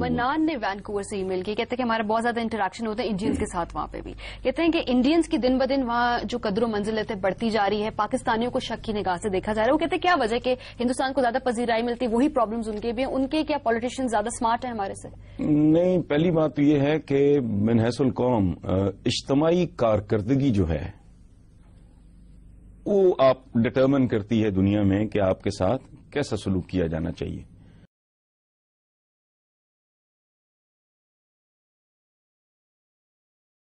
Mannan ने Vancouver से email की कहते हैं कि हमारा बहुत ज़्यादा इंटरेक्शन होता है इंडियंस के साथ वहाँ पे भी। कहते हैं कि इंडियंस की दिन ब दिन वहाँ जो कदर मंजिलत बढ़ती जा रही है। पाकिस्तानियों को शक की निगाह से देखा जा रहा है। वो कहते हैं क्या वजह कि हिंदुस्तान को ज़्यादा पजीराई मिलती है? वही प्रॉब्लम्स उनके भी हैं। उनके क्या पॉलिटिशियन ज़्यादा स्मार्ट है हमारे से? नहीं पहली बात तो ये है कि मनहसुल कौम इज्तमाही कारकर्दगी जो है वो आप डिटर्मन करती है दुनिया में कि आपके साथ कैसा सलूक किया जाना चाहिए।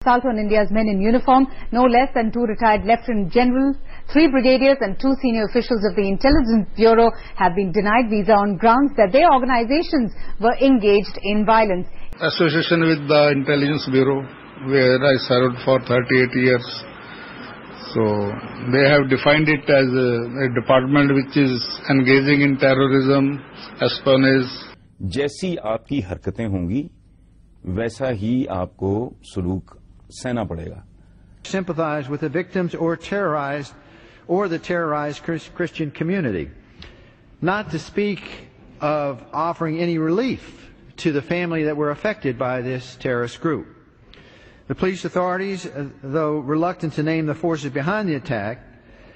Assault on India's men in uniform, no less than two retired lieutenant generals, three brigadiers and two senior officials of the Intelligence Bureau have been denied visa on grounds that their organizations were engaged in violence. Association with the Intelligence Bureau, where I served for 38 years. So they have defined it as a, a department which is engaging in terrorism, espionage. जैसी आपकी हरकतें होंगी वैसा ही आपको सलूक सहना पड़ेगा sympathize with the victims or terrorized or the terrorized Christian community. Not to speak of offering any relief to the family that were affected by this terrorist group. The police authorities, though reluctant to name the forces behind the attack,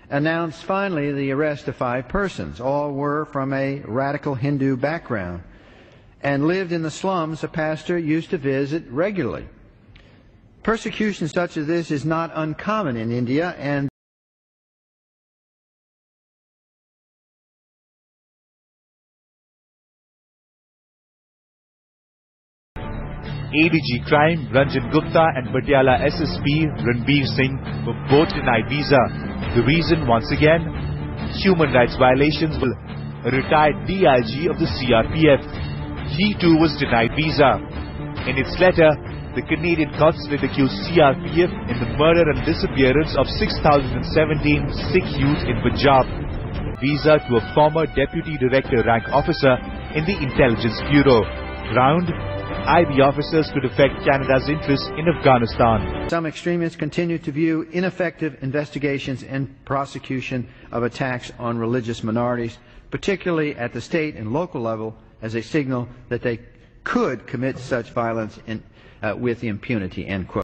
announced finally the arrest of five persons. All were from a radical Hindu background and lived in the slums a pastor used to visit regularly. Persecution such as this is not uncommon in India and ADG Crime Ranjan Gupta and Patiala SSP Ranbir Singh were both denied visa. The reason once again, human rights violations will a retired DIG of the CRPF. He too was denied visa. In its letter, the Canadian consulate accused CRPF in the murder and disappearance of 6,017 Sikh youth in Punjab. Visa to a former deputy director rank officer in the Intelligence Bureau. Ground, IB officers could affect Canada's interests in Afghanistan. Some extremists continue to view ineffective investigations and prosecution of attacks on religious minorities, particularly at the state and local level, as a signal that they could commit such violence in, Uh, with impunity. End quote.